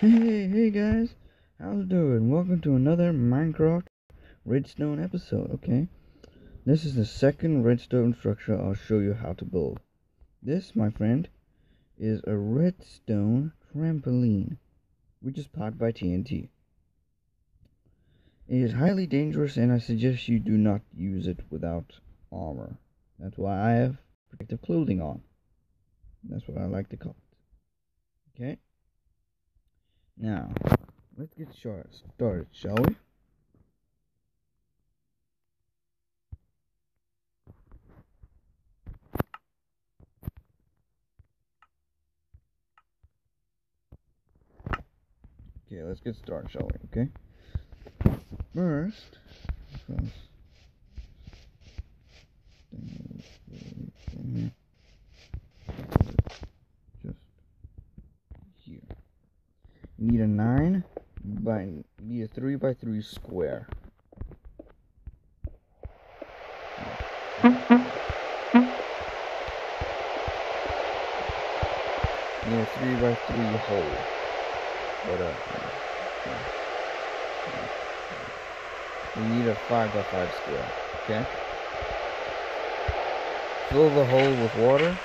Hey, hey guys, how's it doing? Welcome to another Minecraft redstone episode, okay? This is the second redstone structure I'll show you how to build. This, my friend, is a redstone trampoline, which is powered by TNT. It is highly dangerous and I suggest you do not use it without armor. That's why I have protective clothing on. That's what I like to call it. Okay? Now, let's get started, shall we? Okay, let's get started, shall we? Okay. First, need a 9 by need a 3 by 3 square. Need a 3 by 3 hole. But uh we need a 5 by 5 square, okay? Fill the hole with water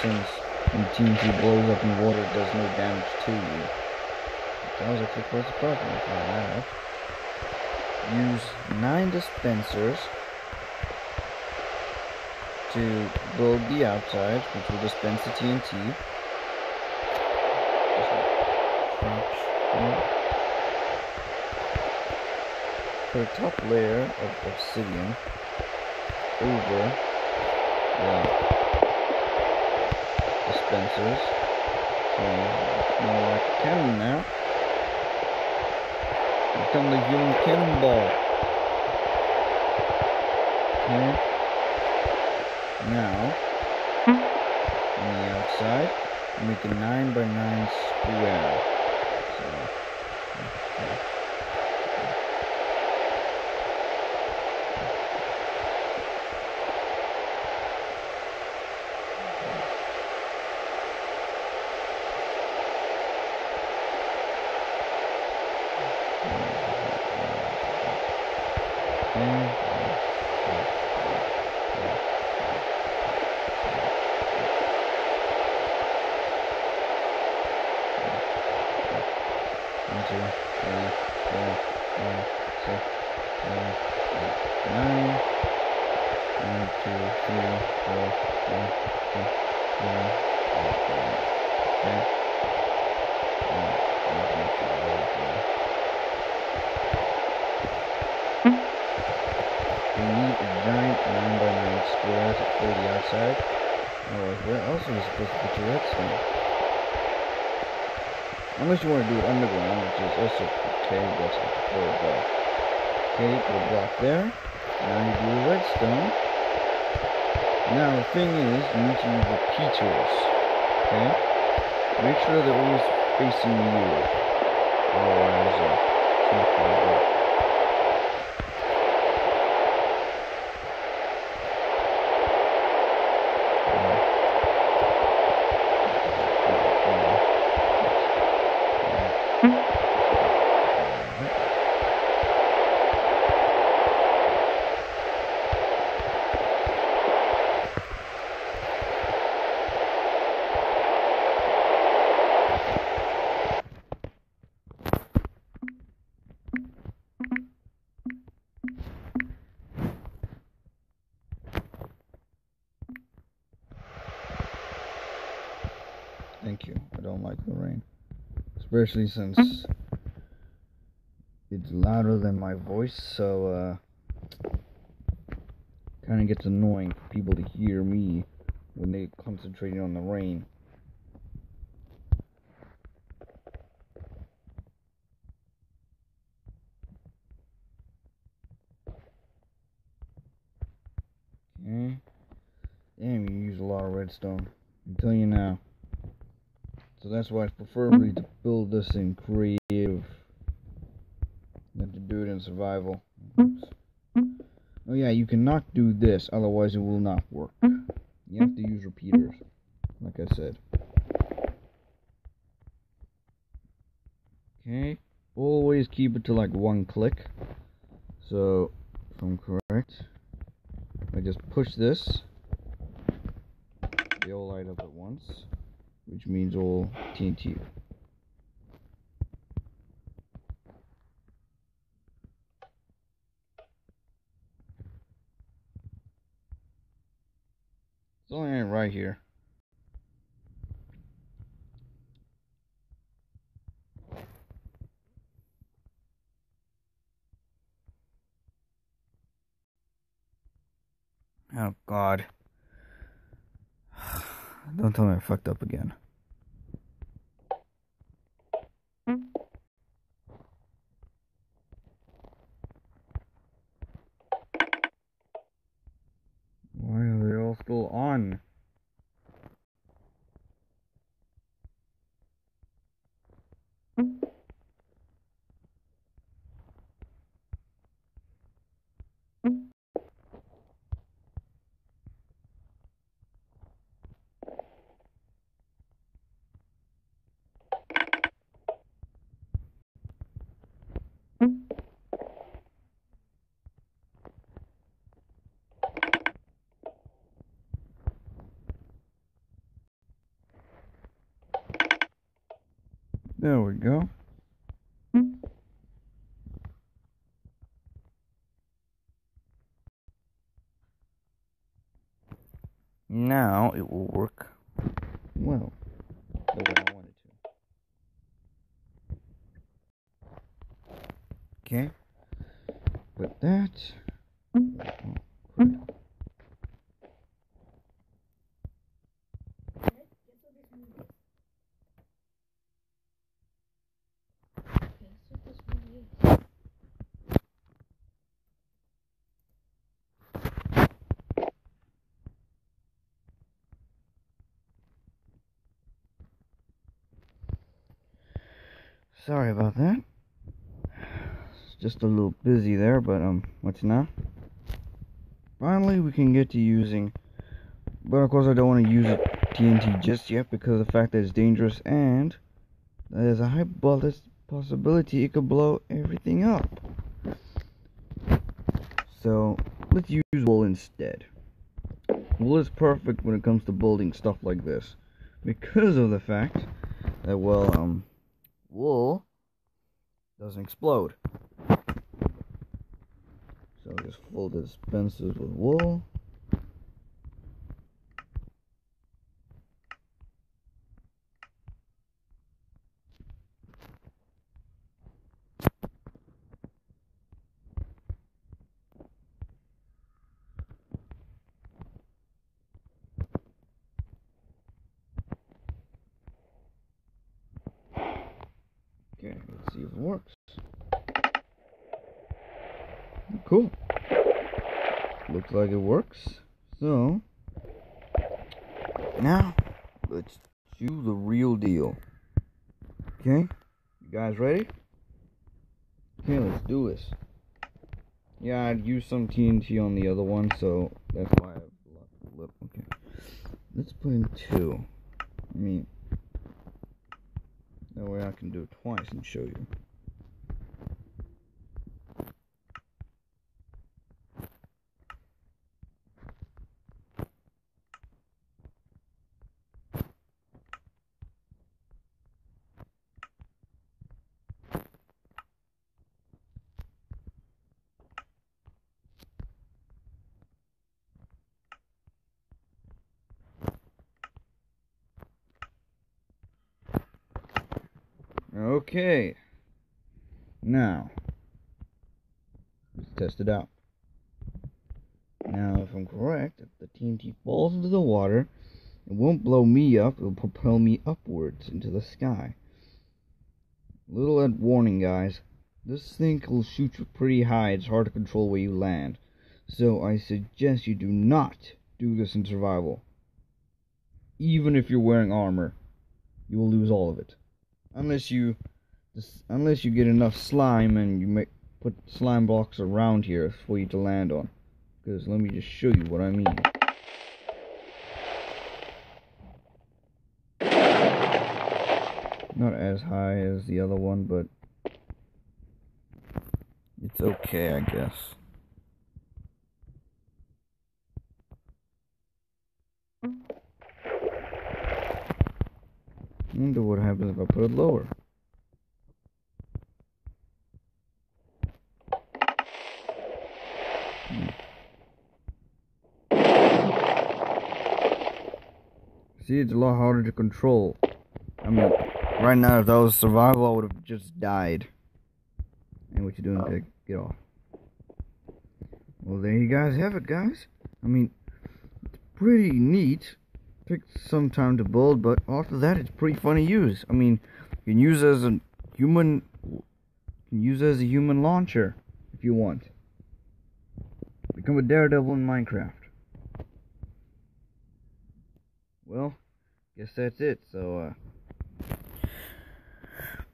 since when TNT blows up in water it does no damage to you. That was quite surprising to find that out. Use nine dispensers to build the outside, which will dispense the TNT. Put a top layer of obsidian over the dispensers. So more like a cannon now become the human cannonball. Okay. Now, on the outside, make a 9 by 9 square. So, okay. One, Want to do underground, which is also okay, but I prefer above. Okay, put a block there. Now you do the redstone. Now the thing is, you need to use repeaters. Okay? Make sure they're always facing you. Otherwise, uh, it's not going to work. Thank you. I don't like the rain. Especially since it's louder than my voice, so uh kinda gets annoying for people to hear me when they concentrating on the rain. Okay. Damn, you use a lot of redstone. I'm telling you now. So that's why it's preferably to build this in creative than to do it in survival. Oops. Oh yeah, you cannot do this, otherwise it will not work. You have to use repeaters, like I said. Okay, always keep it to like one click. So, if I'm correct, I just push this, they all light up at once, which means all TNT. It's only right here. Oh god. Don't tell me I fucked up again. Why are they all still on? There we go. Now it will work well, the way I wanted to. Okay, with that. Oh, Sorry about that. It's just a little busy there, but um, what's now? Finally, we can get to using, but of course I don't want to use it TNT just yet because of the fact that it's dangerous and there's a high possibility it could blow everything up. So let's use wool instead. Wool is perfect when it comes to building stuff like this because of the fact that well um wool doesn't explode. So just fill the dispensers with wool. It works. Cool. Looks like it works. So, now, let's do the real deal. Okay? You guys ready? Okay, let's do this. Yeah, I'd use some TNT on the other one, so that's why I've left. Okay. Let's put in two. I mean, that way I can do it twice and show you. Okay. Now, let's test it out. Now, if I'm correct, if the TNT falls into the water, it won't blow me up, it'll propel me upwards into the sky. Little Ed warning, guys. This thing will shoot you pretty high, it's hard to control where you land. So, I suggest you do not do this in survival. Even if you're wearing armor, you will lose all of it Unless you unless you get enough slime and you make put slime blocks around here for you to land on. Because let me just show you what I mean. Not as high as the other one, but it's okay, I guess. Wonder what happens if I put it lower. Hmm. See, it's a lot harder to control. I mean, right now, if that was survival, I would have just died. And what you doing, pig? Get off. Well, there you guys have it, guys. I mean, it's pretty neat. Took some time to build, but after that, it's pretty fun to use. I mean, you can use as a human, use as a human launcher if you want. Become a daredevil in Minecraft. Well, guess that's it. So, uh,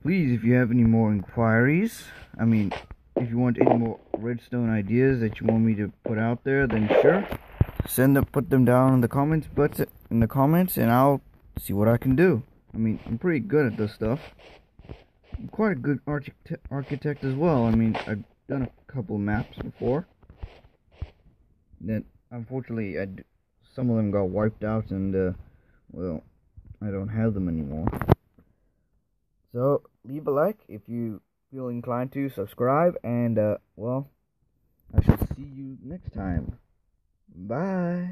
please, if you have any more inquiries, I mean, if you want any more redstone ideas that you want me to put out there, then sure, send them, put them down in the comments, but in the comments, and I'll see what I can do. I mean, I'm pretty good at this stuff. I'm quite a good architect, architect as well. I mean, I've done a couple maps before. Then, unfortunately, I some of them got wiped out and uh, well I don't have them anymore so leave a like if you feel inclined to subscribe and uh, well I shall see you next time bye